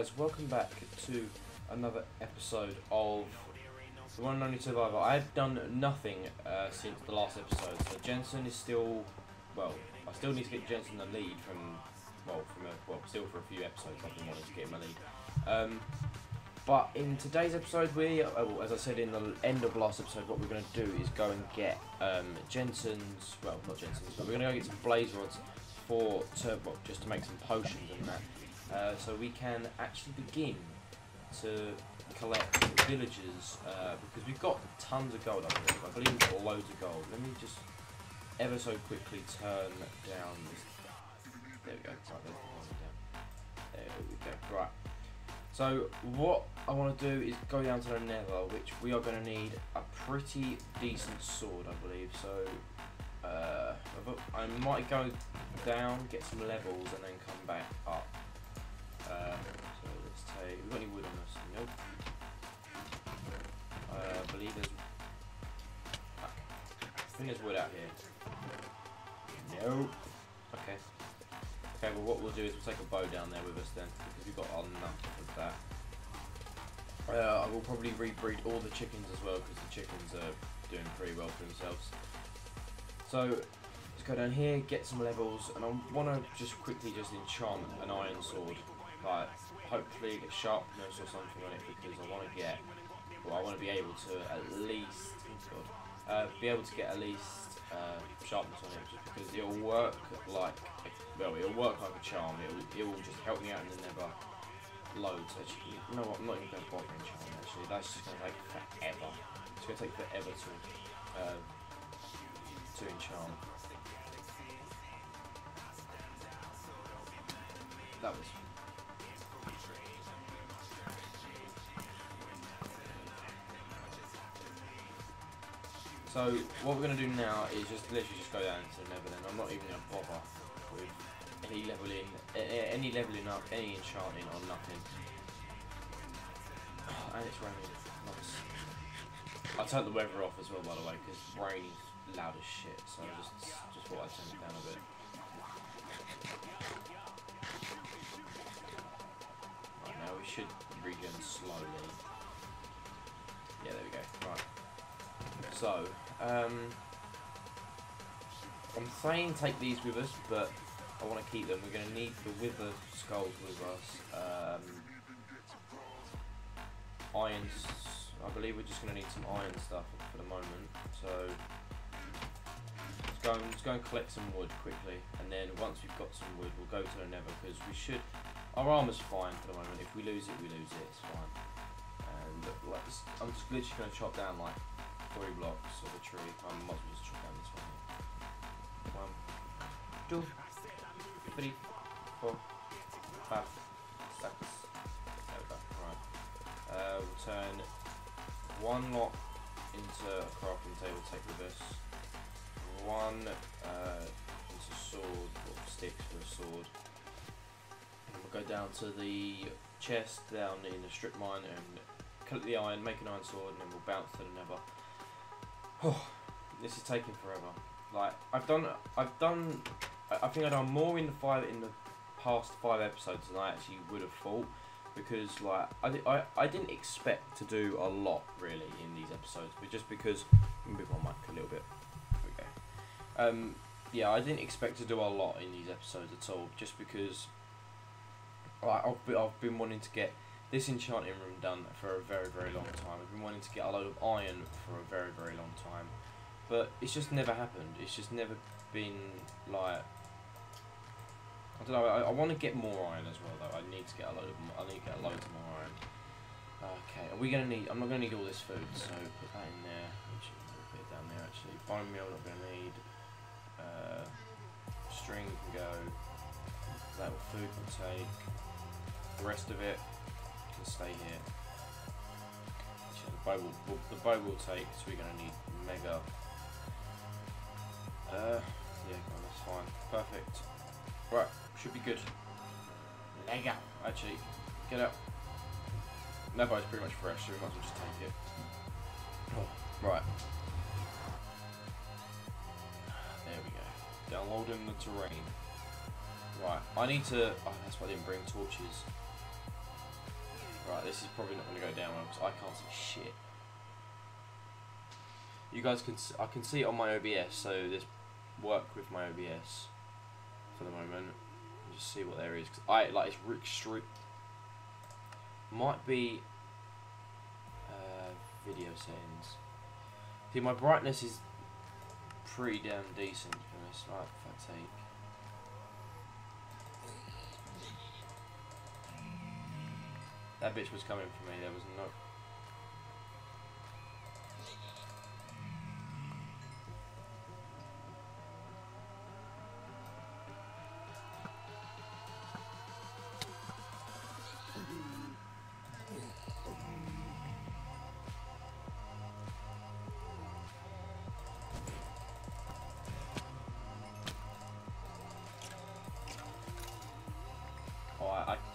guys, welcome back to another episode of The One and Only Survivor. I've done nothing uh, since the last episode, so Jensen is still, well, I still need to get Jensen the lead from, well, from a, well, still for a few episodes I've been wanting to get him a lead. Um, but in today's episode, we, uh, well, as I said in the end of last episode, what we're going to do is go and get um, Jensen's, well, not Jensen's, but we're going to go get some blaze rods for, well, just to make some potions and that. Uh, so we can actually begin to collect villagers uh, because we've got tons of gold. I believe. I believe we've got loads of gold. Let me just ever so quickly turn down this. There we go. There we go. Right. So what I want to do is go down to the Nether, which we are going to need a pretty decent sword, I believe. So uh, I might go down, get some levels, and then come back up. We got any wood on us? Nope. Uh, I believe there's. I think there's wood out here. Nope. Okay. Okay. Well, what we'll do is we'll take a bow down there with us then, because we've got enough of that. Uh, I will probably rebreed all the chickens as well, because the chickens are doing pretty well for themselves. So let's go down here, get some levels, and I want to just quickly just enchant an iron sword like hopefully get sharpness or something on it because I want to get, well, I want to be able to at least, uh, be able to get at least uh, sharpness on it just because it'll work like, well, it'll work like a charm. It'll, it'll just help me out and then never loads. Actually, you know what? I'm not even going to bother in enchanting. Actually, that's just going to take forever. It's going to take forever to uh, to enchant. That was So what we're going to do now is just literally just go down the Netherland. I'm not even going to bother with any leveling, any leveling up, any enchanting or nothing. And it's raining. Nice. I turned the weather off as well, by the way, because rain is loud as shit. So I just just thought I'd turn it down a bit. Right now we should regen slowly. Yeah, there we go. Right. So, um, I'm saying take these with us, but I want to keep them. We're going to need the wither skulls with us. Um. I believe we're just going to need some iron stuff for the moment. So let's go, and, let's go and collect some wood quickly, and then once we've got some wood, we'll go to the Nether because we should. Our armor's fine for the moment. If we lose it, we lose it. It's fine. And let's, I'm just literally going to chop down like three blocks of a tree. I might as well just chop down this one. One, two, three, four, five, six. There we go. Right. Uh, we'll turn one lot into a crafting table. Take with us. One uh, into sword or sticks for a sword. And we'll go down to the chest down in the strip mine and collect the iron, make an iron sword, and then we'll bounce to the nether. Oh, this is taking forever. Like I've done, I've done, I think I've done more in the five in the past five episodes than I actually would have thought. Because like I, I, I didn't expect to do a lot really in these episodes, but just because move my mic a little bit. Go. Um, yeah, I didn't expect to do a lot in these episodes at all, just because like, I've been, I've been wanting to get this enchanting room done for a very, very long time. I've been wanting to get a load of iron for a very, very long time. But it's just never happened. It's just never been, like... I don't know, I, I want to get more iron as well, though. I need to get a load of, I need to get a load more iron. Okay, are we going to need, I'm not going to need all this food, so put that in there. Actually, put it down there, actually. Bone meal, not going to need. Uh, string can go. That food will take. The rest of it can stay here. Actually, the bow will, will, the bow will take, so we're going to need mega. Uh, yeah, on, that's fine. Perfect. Right, should be good. Mega. Actually, get up. That bow's pretty much fresh, so we might as well just take it. Oh, right. There we go. Downloading the terrain. Right, I need to. Oh, that's why I didn't bring torches. Right, this is probably not going to go down well because I can't see shit. You guys can, I can see it on my OBS, so this work with my OBS for the moment. Just see what there is. 'cause I like it's Rick Street. Might be uh, video settings. See, my brightness is pretty damn decent. To be honest, like if I That bitch was coming for me. There was no.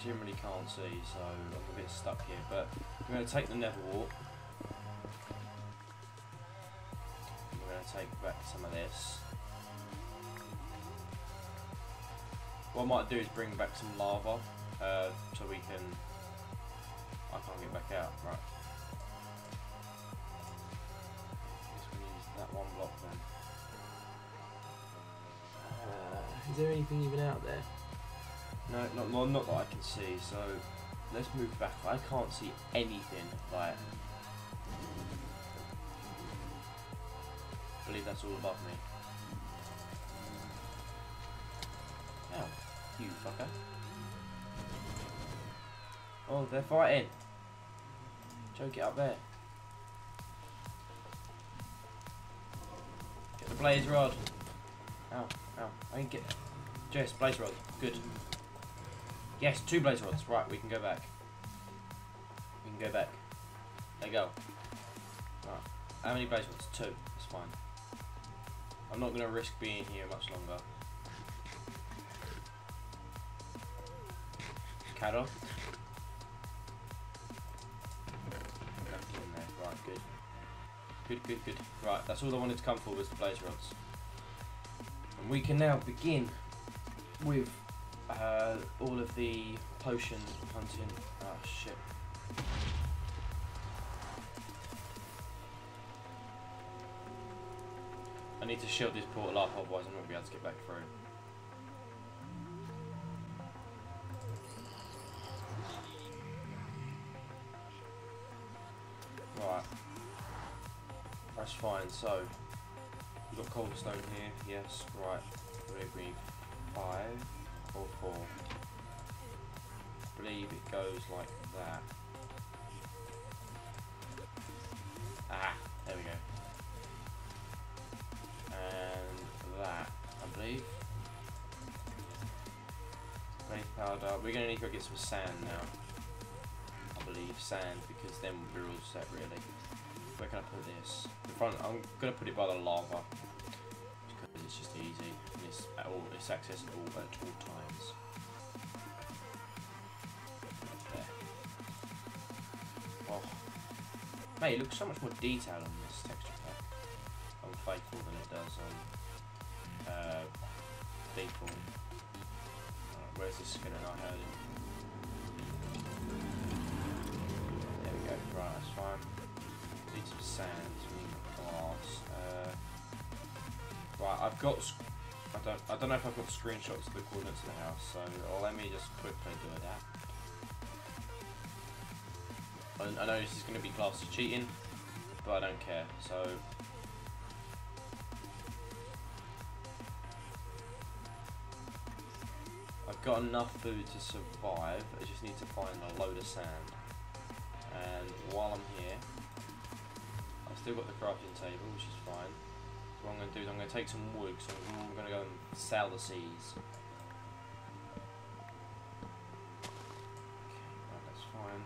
Generally can't see, so I'm a bit stuck here. But we're going to take the Nether Wart. We're going to take back some of this. What I might do is bring back some lava, uh, so we can. I can't get back out, right? That one block then. Uh, is there anything even out there? No, not, well, not that I can see, so let's move back. I can't see anything, like... I believe that's all above me. Ow, you fucker. Oh, they're fighting! Joe, get up there. Get the blaze rod. Ow, ow, I can get... Jess, blaze rod, good. Yes, two blaze rods. Right, we can go back. We can go back. There you go. Right. How many blaze rods? Two. That's fine. I'm not going to risk being here much longer. Cat off. Nothing in there. Right, good. Good, good, good. Right, that's all I wanted to come for was the blaze rods. And we can now begin with uh, all of the potion hunting. Oh shit. I need to shield this portal up, otherwise I'm not going to be able to get back through. Right. That's fine, so we've got cobblestone here, yes, right. It be five I believe it goes like that. Ah, there we go. And that, I believe. Blaze powder. We're gonna need to go get some sand now. I believe sand because then we're all set really. Where can I put this? In front. I'm gonna put it by the lava at all. It's accessible at all times. There. Oh, mate, it looks so much more detailed on this texture pack. On Faithful than it does on uh, default. Alright, where's this skin? I heard it. There we go. Right, that's fine. Need some sand. We need glass. Uh, right, I've got. I don't. I don't know if I've got screenshots of the coordinates of the house. So let me just quickly do that. I, I know this is going to be classed as cheating, but I don't care. So. I've got enough food to survive. I just need to find a load of sand. And while I'm here, I've still got the crafting table, which is fine. What I'm going to do is I'm going to take some wood, so I'm going to go and sell the seeds. Okay, right, that's fine.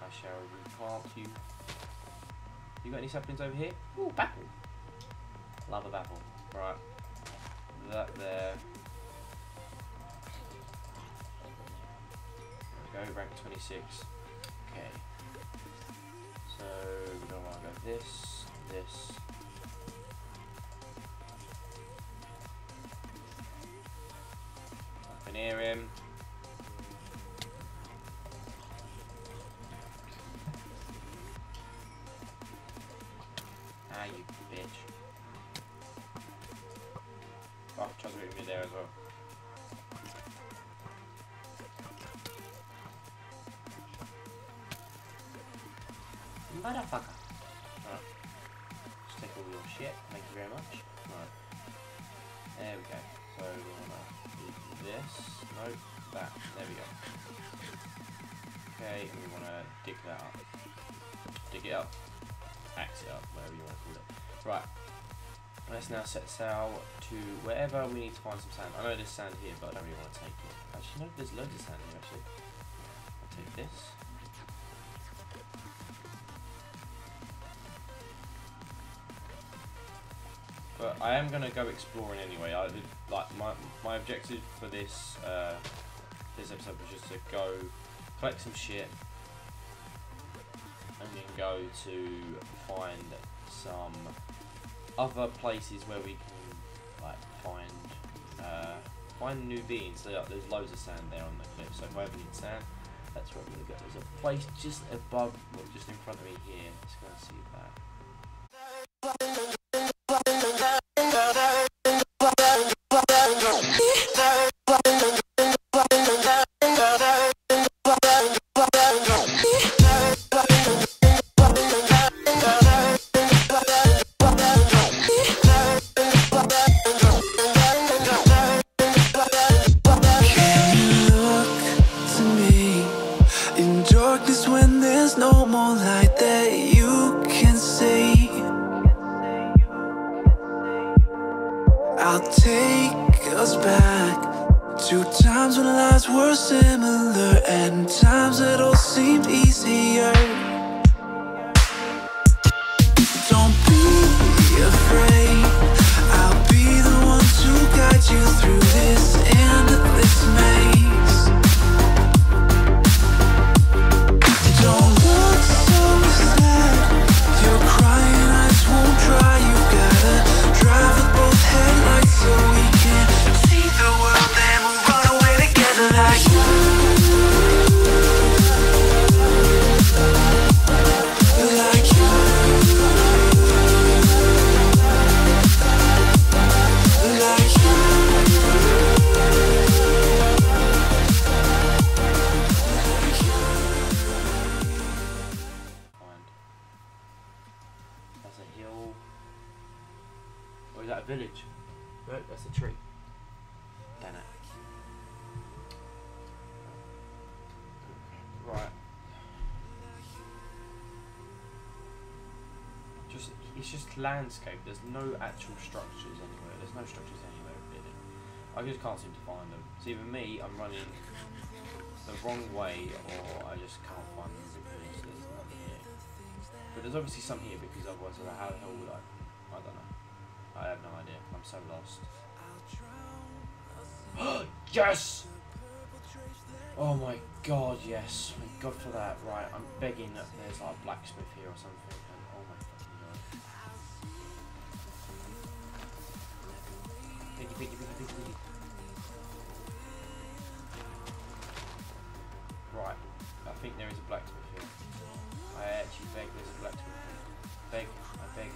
I shall replant you. You got any saplings over here? Ooh, apple. Love a apple. Right. That there. We go, rank 26. Okay. So we're gonna wanna go this, this. I can hear him. Ah, you bitch. Oh, Chuck's with me there as well. Motherfucker. Nope. That. There we go. Okay, and we wanna dig that up. Dig it up. Axe it up, whatever you wanna call it. Right. Let's now set sail to wherever we need to find some sand. I know there's sand here, but I don't really want to take it. Actually, no, there's loads of sand here, actually. I'll take this. But I am going to go exploring anyway. I like my my objective for this uh, this episode was just to go collect some shit and then go to find some other places where we can like find uh, find new beings. So, like, there's loads of sand there on the cliff. So if I ever need sand, that's where I'm gonna go. There's a place just above, well, just in front of me here. Let's go and see that. It. Right. Just it's just landscape. There's no actual structures anywhere. There's no structures anywhere really. I just can't seem to find them. It's either me, I'm running the wrong way, or I just can't find them. But there's obviously some here because otherwise, how the hell would I? I don't know. I have no idea. I'm so lost. yes! Oh my god, yes. Thank god for that. Right, I'm begging that there's like a blacksmith here or something. And oh my fucking god. Piggy, piggy, piggy, piggy, piggy. Right, I think there is a blacksmith here. I actually beg there's a blacksmith here. Beg, I beg.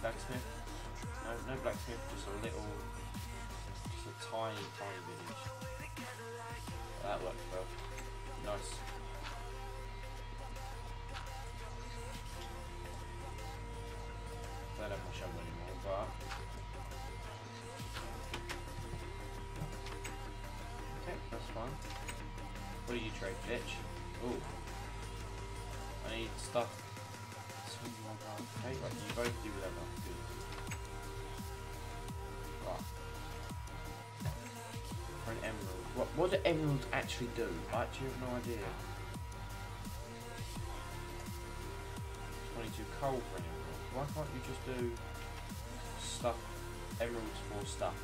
Blacksmith? No, no blacksmith, just a little, tiny, tiny village. That worked well. Nice. Don't have my shovel anymore, but. Okay, that's fine. What do you trade, bitch? Ooh. I need stuff. Something like that. Okay, right, you both do whatever. What, do emeralds actually do? I actually have no idea. 22 coal for an emerald. Why can't you just do stuff, emeralds for stuff?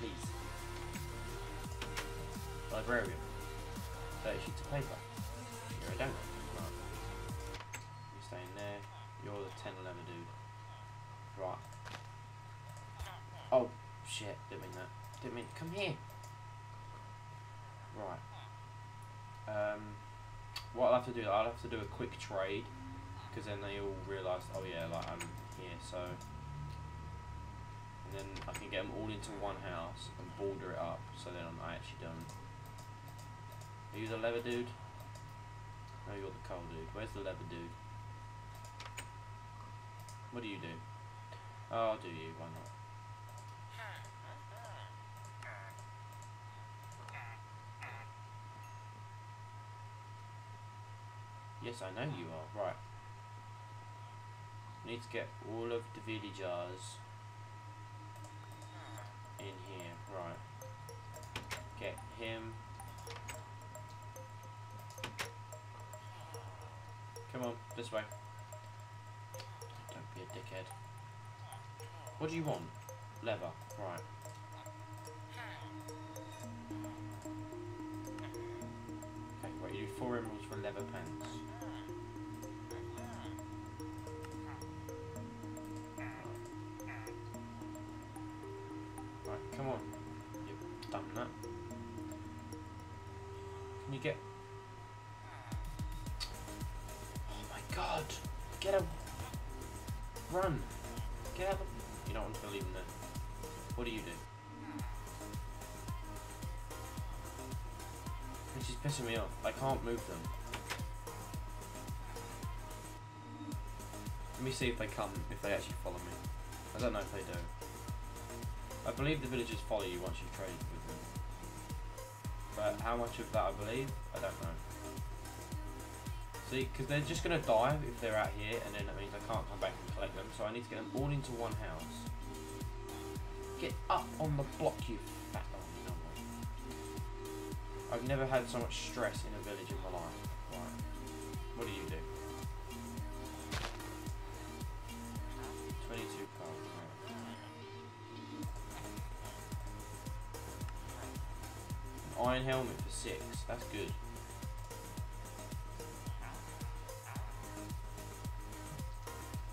Please. Librarian. 30 sheets of paper. You're a donut. Shit. Didn't mean that. Didn't mean. Come here. Right. Um. what I'll have to do, I'll have to do a quick trade, because then they all realise, oh yeah, like I'm here, so. And then I can get them all into one house and border it up, so then I'm actually done. Are you the leather dude? No, you're the coal dude. Where's the leather dude? What do you do? Oh, I'll do you, why not? Yes, I know you are. Right. Need to get all of the villagers in here. Right. Get him. Come on, this way. Don't be a dickhead. What do you want? Leather. Right. Okay, right, you do four emeralds for leather pants. Come on. You've done that. Can you get... Oh my god! Get a... Run! Get out of... You don't just gonna leave him there. What do you do? This is pissing me off. I can't move them. Let me see if they come, if they actually follow me. I don't know if they do. I believe the villagers follow you once you've traded with them. But how much of that I believe, I don't know. See, because they're just going to die if they're out here, and then that means I can't come back and collect them, so I need to get them all into one house. Get up on the block, you fat no more. I've never had so much stress in a village in my life. Right. What do you do? Iron helmet for 6. That's good.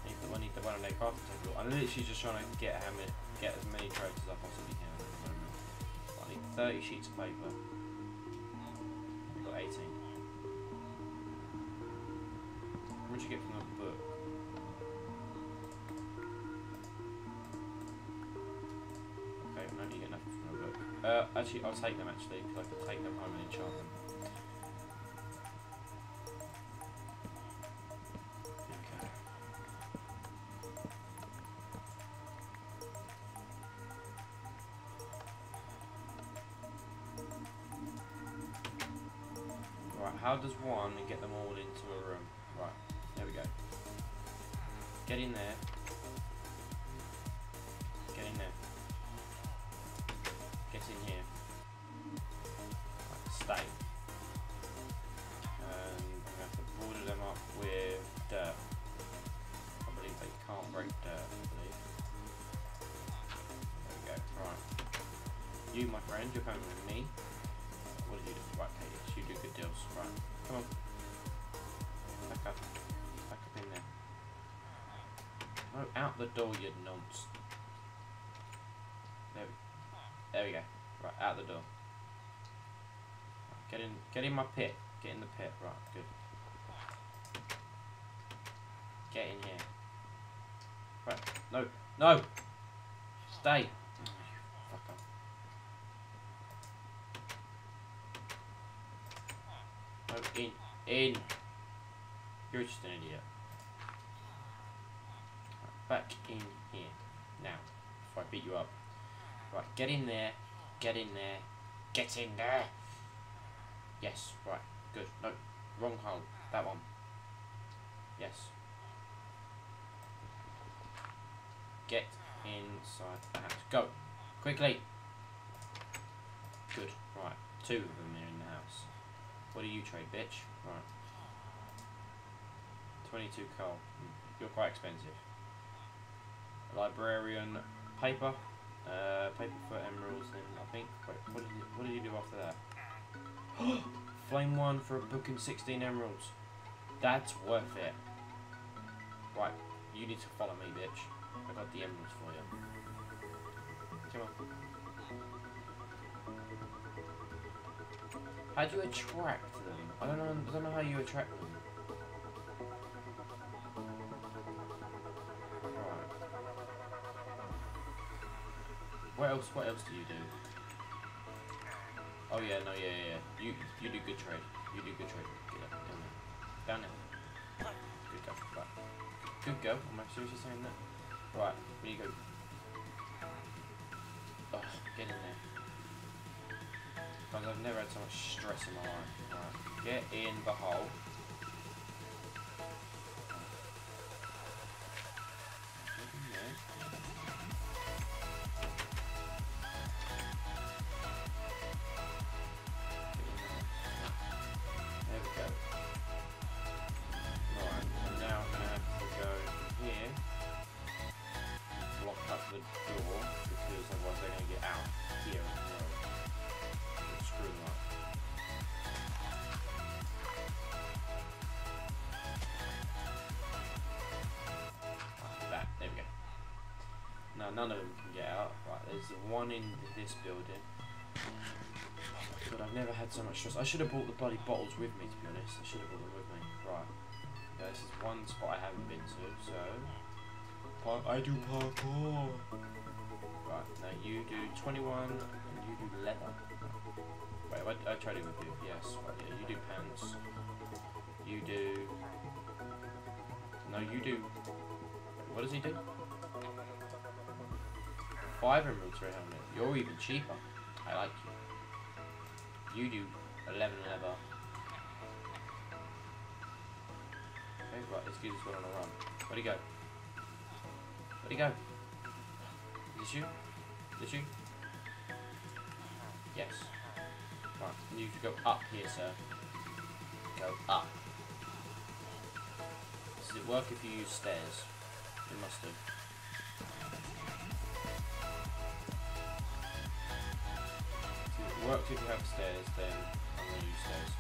Need the, I need the one on their crafting table. I'm literally just trying to get how many, get as many trades as I possibly can. I need 30 sheets of paper. I've got 18. What'd you get from actually, I'll take them actually, because I can take them home and enchant them. Okay. Right, how does one get them all into a room? Right, there we go. Get in there. Friend, you're coming with me. What did you do? Right, yes, you do good deals. Right, come on. Back up. Back up in there. No, out the door, you nonce. There we, there we go. Right, out the door. Get in, get in my pit. Get in the pit. Right, good. Get in here. Right, no, no. Stay. You fucker. No, in. You're just an idiot. Back in here. Now, before I beat you up. Right, get in there. Get in there. Get in there. Yes, right, good. No, wrong hole. That one. Yes. Get inside the house. Go. Quickly. Good. Right. Two of them are in the house. What do you trade, bitch? Right. 22 coal. You're quite expensive. Librarian paper. Uh, paper for emeralds, then I think. Wait, what did you, what did you do after that? Flame one for a book and 16 emeralds. That's worth it. Right, you need to follow me, bitch. I got the emeralds for you. Come on. How do you attract them? I don't know. I don't know how you attract them. Right. What else? What else do you do? Oh yeah, no, yeah, yeah, yeah. You you do good trade. You do good trade. Get up, down there, down there. Good go. Right. Good go. Am I seriously saying that? Right. Where you go? Ugh, get in there. Guys, I've never had so much stress in my life. Right. Get in the hole. Now none of them can get out. Right, there's the one in this building. Oh God, I've never had so much stress. I should have brought the bloody bottles with me, to be honest. I should have brought them with me. Right. Yeah, this is one spot I haven't been to, so... I do parkour! Right, now you do 21, and you do leather. Wait, I, I tried it with you. Yes, right, yeah, you do pants. You do... No, you do... What does he do? Five emeralds for a helmet. You're even cheaper. I like you. You do 11 leather. Okay, right, this one on a run. Where'd he go? Where'd he go? Is this you? Is this you? Yes. Right, you need to go up here, sir. Go up. Does it work if you use stairs? It must do. If you have stairs, then I'm going to use stairs.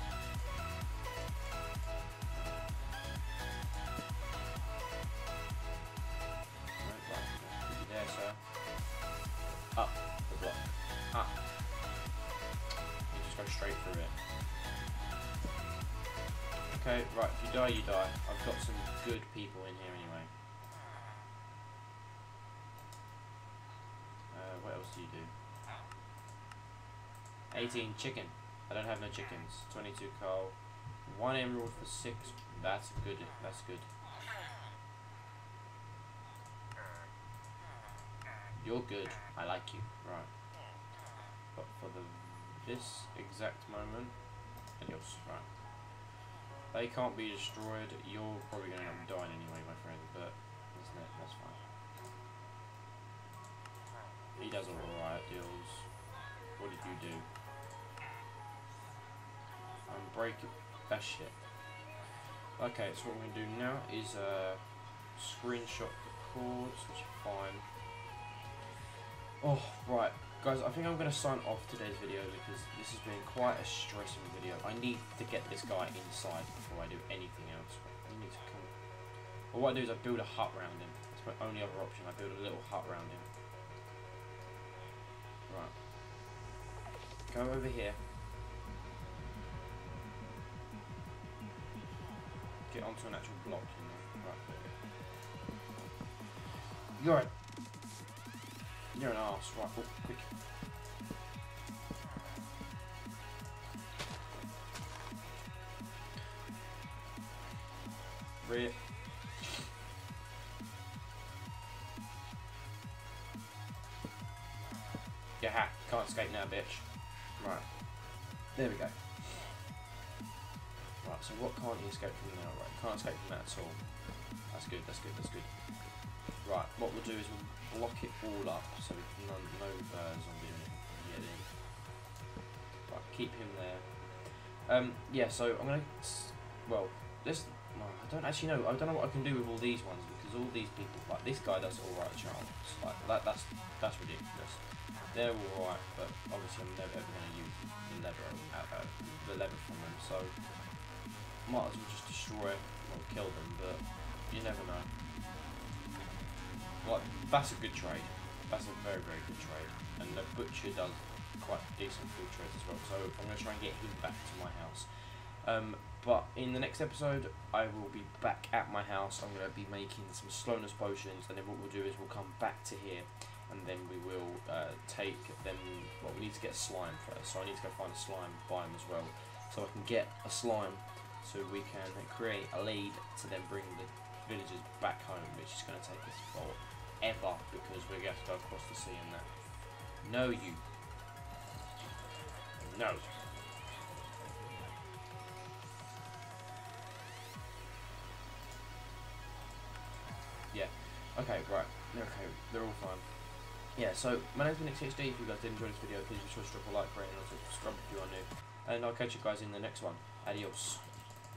There, sir. Up the block. Up. You just go straight through it. Okay, right, if you die, you die. I've got some good people in here anyway. Uh, what else do you do? 18 chicken. I don't have no chickens. 22 coal. One emerald for six. That's good. That's good. You're good. I like you. Right. But for the this exact moment, adios. Right. They can't be destroyed. You're probably going to end up dying anyway, my friend. But isn't it? That's fine. He does alright deals. What did you do? Unbreak it. That shit. Okay, so what I'm going to do now is uh, screenshot the coords, which is fine. Oh, right. Guys, I think I'm going to sign off today's video because this has been quite a stressing video. I need to get this guy inside before I do anything else. He needs to come. Well, what I do is I build a hut around him. That's my only other option. I build a little hut around him. Right. Go over here. Get onto an actual block, you know. Right. there. You're a... You're an arse. Right, oh, quick. Rear. Yeah. Can't escape now, bitch. Right. There we go. So what can't you escape from now? Right, can't escape from that at all. That's good, that's good, that's good. Right, what we'll do is we'll block it all up so no, no uh, zombie or anything can get in. Right, keep him there. Um, yeah, so I'm gonna, well, let's, well, I don't actually know, I don't know what I can do with all these ones because all these people, like this guy does alright charms, like that, that's, that's ridiculous. They're alright, but obviously I'm never ever gonna use the leather, uh, uh, the leather from them, so might as well just destroy it, kill them, but you never know. Like, that's a good trade. That's a very, very good trade. And the butcher does quite decent food trades as well. So I'm going to try and get him back to my house. Um, But in the next episode, I will be back at my house. I'm going to be making some slowness potions, and then what we'll do is we'll come back to here, and then we will uh, take them. Well, we need to get slime first, so I need to go find a slime biome as well, so I can get a slime, so we can create a lead to then bring the villagers back home, which is going to take us forever because we're going to have to go across the sea and that. No, you. No. Yeah. Okay, right. Okay, they're all fine. Yeah, so my name's been XCHD. If you guys did enjoy this video, please be sure to drop a like, rate, and also subscribe if you are new. And I'll catch you guys in the next one. Adios.